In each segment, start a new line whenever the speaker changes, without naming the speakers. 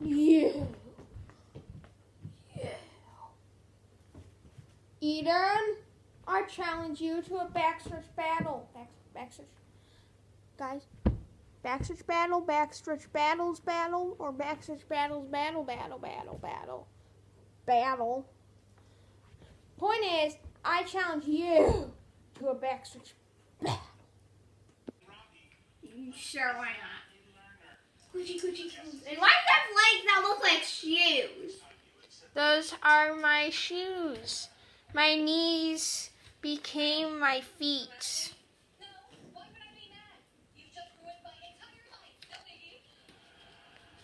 Yeah. Yeah. Eden, I challenge you to a backstretch battle. Back, backstretch. Guys, backstretch battle, backstretch battles battle, or backstretch battles battle, battle, battle, battle, battle. Point is, I challenge you to a backstretch.
Sure, why not? Gucci, Gucci, And why do you have legs that look like shoes?
Those are my shoes. My knees became my feet.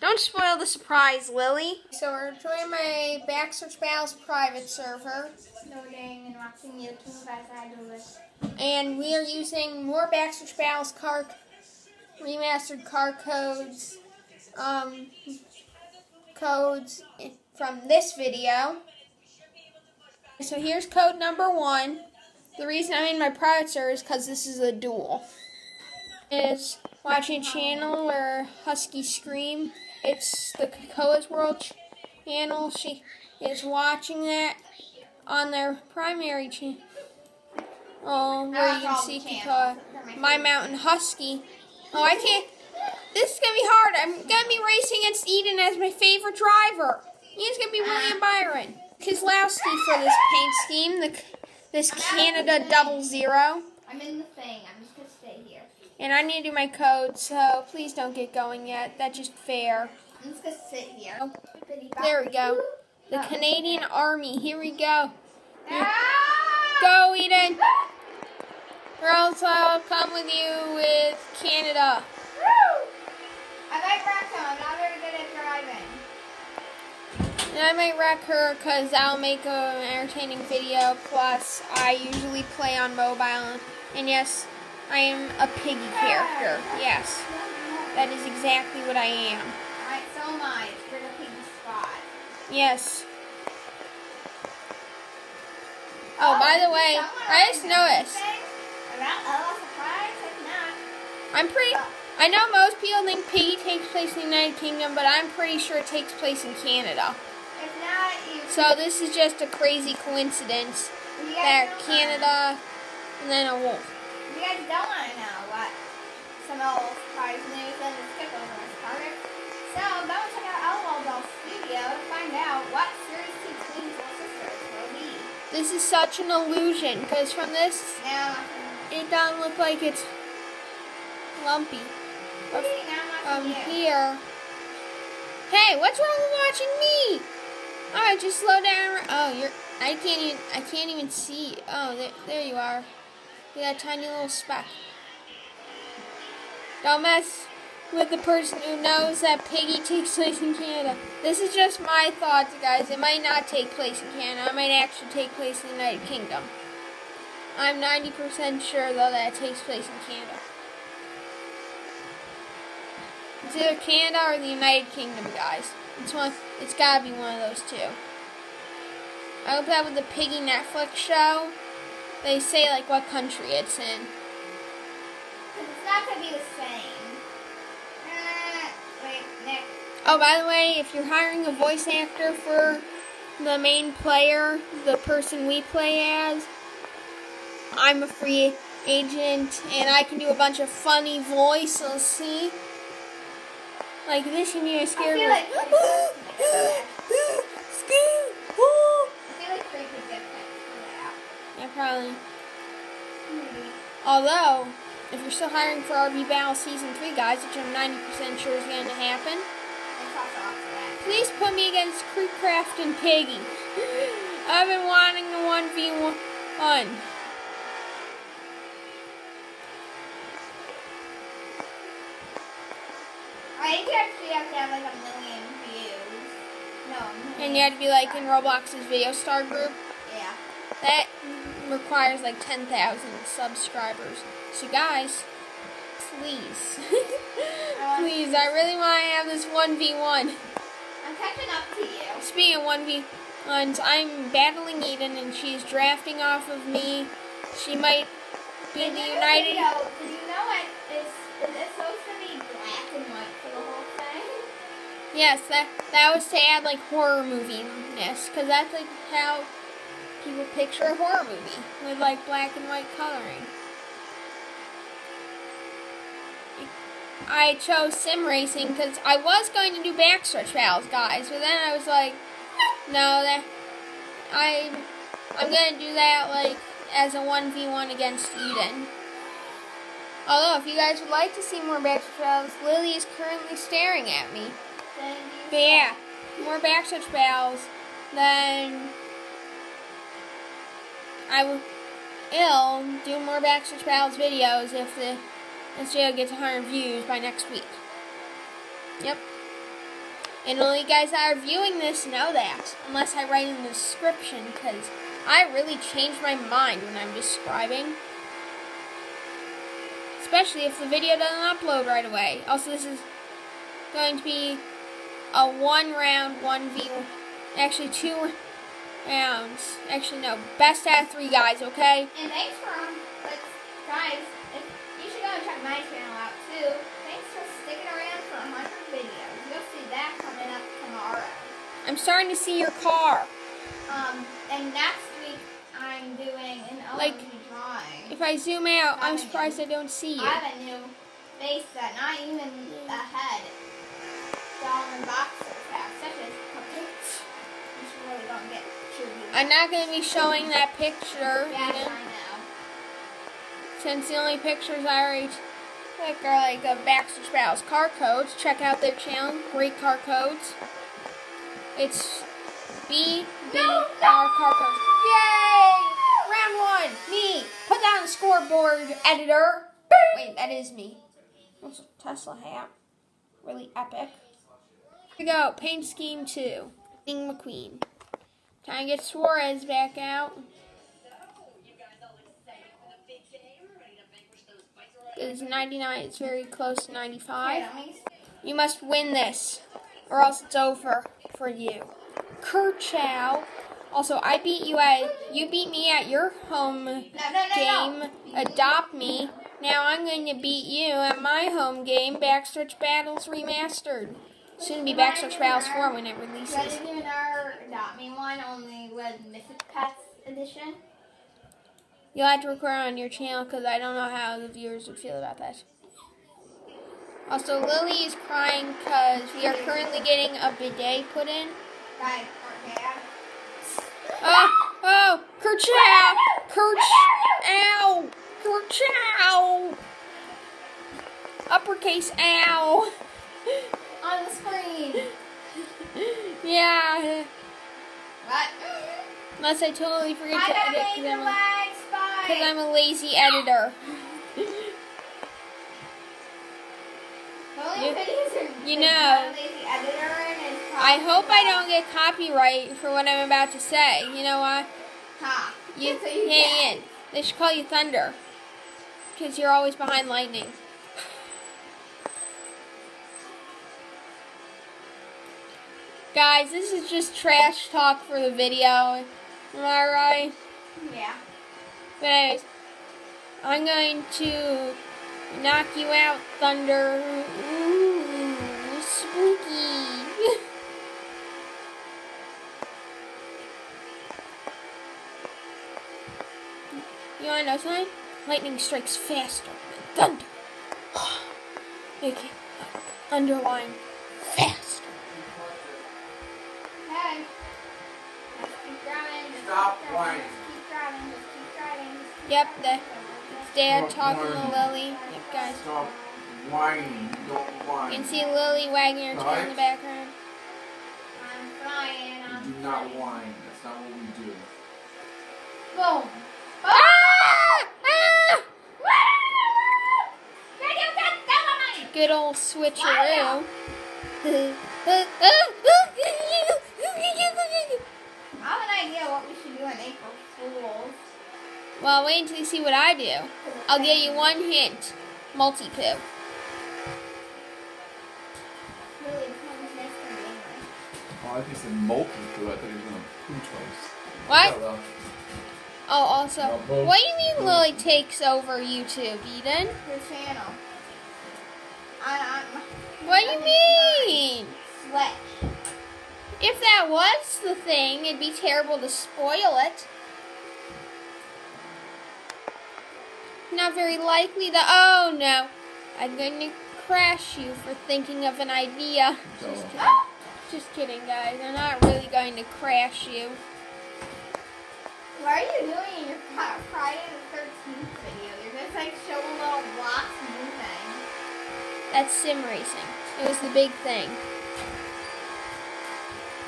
Don't spoil the surprise, Lily. So we're joining my Backstretch Battles private server,
Loading and watching YouTube as I do this.
and we are using more Backstretch Battles car remastered car codes, um, codes from this video. So here's code number one. The reason I'm in my private server is because this is a duel. It's watching a channel where Husky Scream. It's the Koa's World channel. She is watching that on their primary channel. Oh, where you can see Koa. My Mountain Husky. Oh, I can't. This is gonna be hard. I'm gonna be racing against Eden as my favorite driver. He's gonna be William Byron. His last Kozlowski for this paint scheme. The this Canada Double Zero.
I'm in the thing. I'm just gonna stay here.
And I need to do my code, so please don't get going yet. That's just fair.
I'm just gonna sit here.
Oh, There we go. The Canadian Army. Here we go.
Ah!
Go, Eden. Or else I'll come with you with Canada.
Woo! I like Raccoon. I'm not very good at driving.
And I might wreck her because I'll make an entertaining video. Plus, I usually play on mobile. And yes, I am a piggy character. Yes, that is exactly what I am.
Alright, so am I. For the piggy spot.
Yes. Oh, by the way, I just noticed. I'm pretty. I know most people think Piggy takes place in the United Kingdom, but I'm pretty sure it takes place in Canada.
If not, you.
So this is just a crazy coincidence that Canada and then a wolf.
You guys don't want to know what some old surprise news and skip over this part. So go check out LOL Doll Studio to find out what Series 2 twins sisters will be.
This is such an illusion because from this
Now,
it doesn't look like it's lumpy. But from
um,
here. Hey, what's wrong with watching me? All right, just slow down. Oh, you're. I can't even. I can't even see. Oh, there, there you are. You got a tiny little speck. Don't mess with the person who knows that Piggy takes place in Canada. This is just my thoughts, guys. It might not take place in Canada. It might actually take place in the United Kingdom. I'm 90% sure, though, that it takes place in Canada. It's either Canada or the United Kingdom, guys. It's one. It's gotta be one of those two. I hope that with the Piggy Netflix show, they say like what country it's in.
It's not to be the same. Uh, wait.
Oh, by the way, if you're hiring a voice actor for the main player, the person we play as, I'm a free agent and I can do a bunch of funny voices. See, like this,
I
scared.
feel like. I feel like Craig could get picked for that.
Yeah, probably.
Maybe.
Although, if you're still hiring for RB Battle Season 3, guys, which I'm 90% sure is going to happen,
It's also off for that.
please put me against KreekCraft and Piggy. I've been wanting the 1v1.
Think you actually have to have like a million views. No.
And you had to be like in Roblox's Video Star group.
Yeah.
That requires like 10,000 subscribers. So, guys, please. please, I really want to have this 1v1.
I'm catching up to you.
Speaking of 1v1s, I'm battling Eden and she's drafting off of me. She might be
In
the United.
Video,
Yes, that that was to add like horror movie-ness, because that's like how people picture a horror movie with like black and white coloring. I chose sim racing because I was going to do backstretch battles, guys, but then I was like, no, that I I'm gonna do that like as a one v one against Eden. Although, if you guys would like to see more backstretch battles, Lily is currently staring at me. Yeah, more backstretch battles, then I will ill do more backstretch battles videos if the this video gets 100 views by next week. Yep. And only you guys that are viewing this know that, unless I write in the description, because I really change my mind when I'm describing. Especially if the video doesn't upload right away. Also, this is going to be a one round, one v, actually two rounds. Actually, no, best out of three guys, okay?
And thanks for, um, guys, if, you should go and check my channel out too. Thanks for sticking around for 100 videos. You'll see that coming up tomorrow.
I'm starting to see your car.
Um, and next week I'm doing an
Like,
drawing.
If I zoom out, I'm surprised I don't see you.
I have a new face set, not even a head. Doll and boxers have, such as cupcakes. You really don't get too
I'm not going to be showing that picture,
Yes,
Eden,
I know.
since the only pictures I already took are like of Baxter Spouse car codes. Check out their channel, great car codes. It's b b B B R car codes. Yay! Round one, me. Put down the scoreboard, editor. Wait, that is me. That's a Tesla hat. Really epic. Here we go, paint scheme two. Ding McQueen. Time to get Suarez back out. It's 99. It's very close to 95.
Okay, let me
You must win this, or else it's over for you. Kerchow. Also, I beat you at. You beat me at your home
No, no, no,
game. Adopt me. Now I'm going to beat you at my home game, Backstretch Battles Remastered. Soon to be Backstretch Battles 4 when it
You
releases.
our Me one, only with Mythic Pets edition.
You'll have to record on your channel because I don't know how the viewers would feel about that. Also, Lily is crying because we are currently getting a bidet put in. Oh, oh, kerchow! Kerch, ow! Kerchow! Uppercase, ow!
On the screen.
Yeah,
What?
unless I totally forget
I
to edit because I'm, a-
legs
'cause
spike.
I'm a lazy editor. You- you know.
one lazy editor and it's
I hope I don't get copyright for what I'm about to say. You know what?
Ha.
You,
you get.
Ian, they should call you Thunder. Because you're always behind lightning. Guys, this is just trash talk for the video. Am I right?
Yeah.
Anyways, I'm going to knock you out, Thunder. Ooh, spooky. you want to know something? Lightning strikes faster than thunder. okay, underline
Just keep
Yep,
driving.
the Dad talking to Lily. Yep, guys.
Stop whining. You don't
You can see Lily wagging her tail in the background.
I'm flying.
You
I'm
do not whine. That's not what we do.
Boom.
Ah! Ah! Good old switcheroo.
I have an idea what we should do April Fools.
well, wait until you see what I do. I'll give you one hint. Multi-poo.
Really, this one's nice me.
Oh, I think it's a multi poo. I thought he was going to poo twice.
What?
Oh.
Oh, also,
Well, both-
what do you mean Lily takes over YouTube, Eden?
Your channel. I, I,
What do you mean?
glitch.
If that was the thing, it'd be terrible to spoil it. Not very likely that. Oh no. I'm going to crash you for thinking of an idea. Just kidding. Just kidding, guys. I'm not really going to crash you.
What are you doing in your Friday the 13th video? You're just like showing little blocks moving.
That's sim racing. It was the big thing.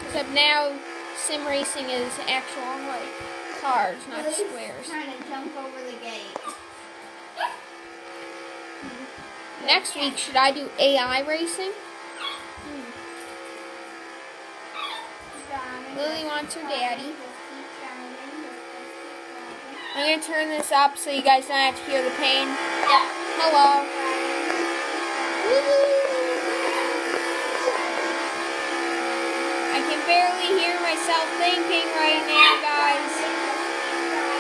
Except now, sim racing is actual like cars, not
Lily's
squares.
Trying to jump over the gate.
Next week, should I do AI racing? Hmm. Lily wants her daddy. I'm gonna turn this up so you guys don't have to hear the pain. Hello. I can barely hear myself thinking right now, guys.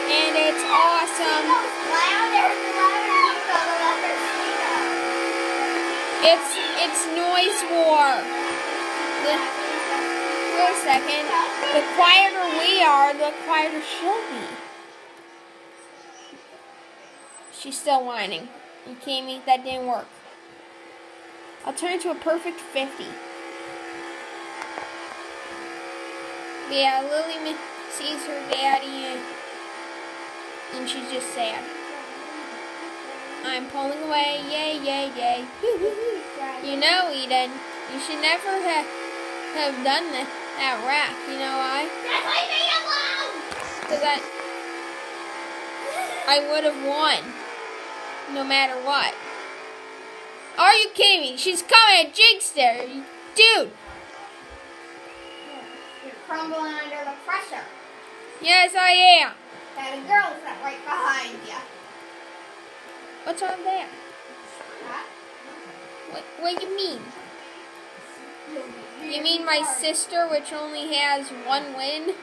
And it's awesome. It's it's noise war. The, wait a second. The quieter we are, the quieter she'll be. She's still whining. You me? That didn't work. I'll turn it to a perfect 50. Yeah, Lily sees her daddy and, and she's just sad. I'm pulling away. Yay, yay, yay. You know, Eden, you should never have have done the, that rack. You know why? Because I, I would have won. No matter what. Are you kidding me? She's coming at Jigster. Dude.
Crumbling under the pressure.
Yes, I am.
That a right behind you.
What's on there?
Huh?
What, what you mean? You mean my sister, which only has one win?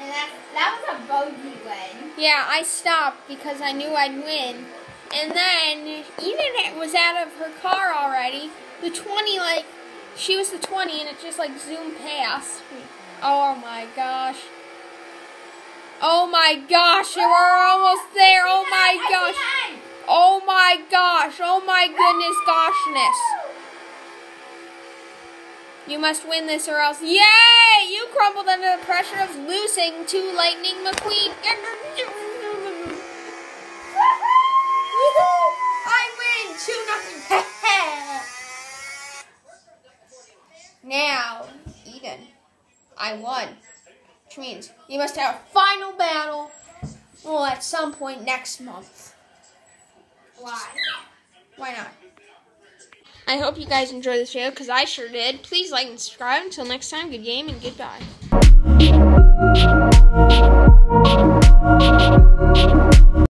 And that, that was a bogey win.
Yeah, I stopped because I knew I'd win. And then even Eden was out of her car already. The 20, like, she was the 20 and it just, like, zoomed past. Oh my gosh. Oh my gosh, we're almost there. Oh my gosh. Oh my gosh. Oh my goodness goshness. You must win this or else. Yay! You crumbled under the pressure of losing to Lightning McQueen. I win! Two nothing. I won. Which means you must have a final battle. Well, at some point next month.
Why?
Why not? I hope you guys enjoyed this video because I sure did. Please like and subscribe. Until next time, good game and goodbye.